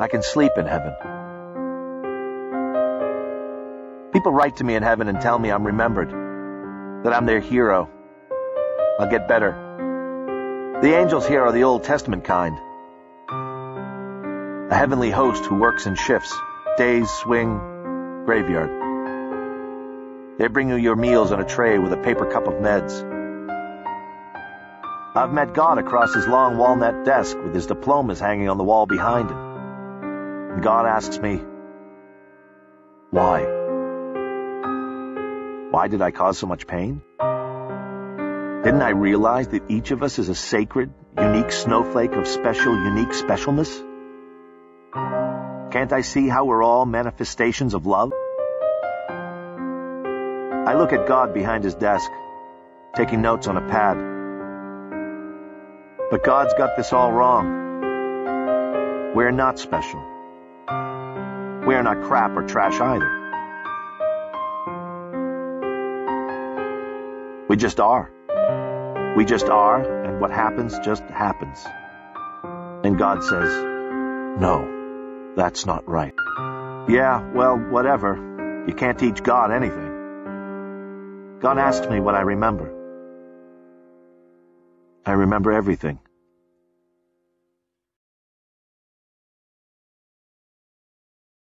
I can sleep in heaven. People write to me in heaven and tell me I'm remembered, that I'm their hero. I'll get better. The angels here are the Old Testament kind. A heavenly host who works in shifts, days, swing, graveyard. They bring you your meals on a tray with a paper cup of meds. I've met God across his long walnut desk with his diplomas hanging on the wall behind him. And God asks me, Why? Why did I cause so much pain? Didn't I realize that each of us is a sacred, unique snowflake of special, unique specialness? Can't I see how we're all manifestations of love? I look at God behind his desk, taking notes on a pad. But God's got this all wrong. We're not special. We're not crap or trash either. We just are. We just are, and what happens just happens. And God says, no, that's not right. Yeah, well, whatever. You can't teach God anything. God asked me what I remember. I remember everything.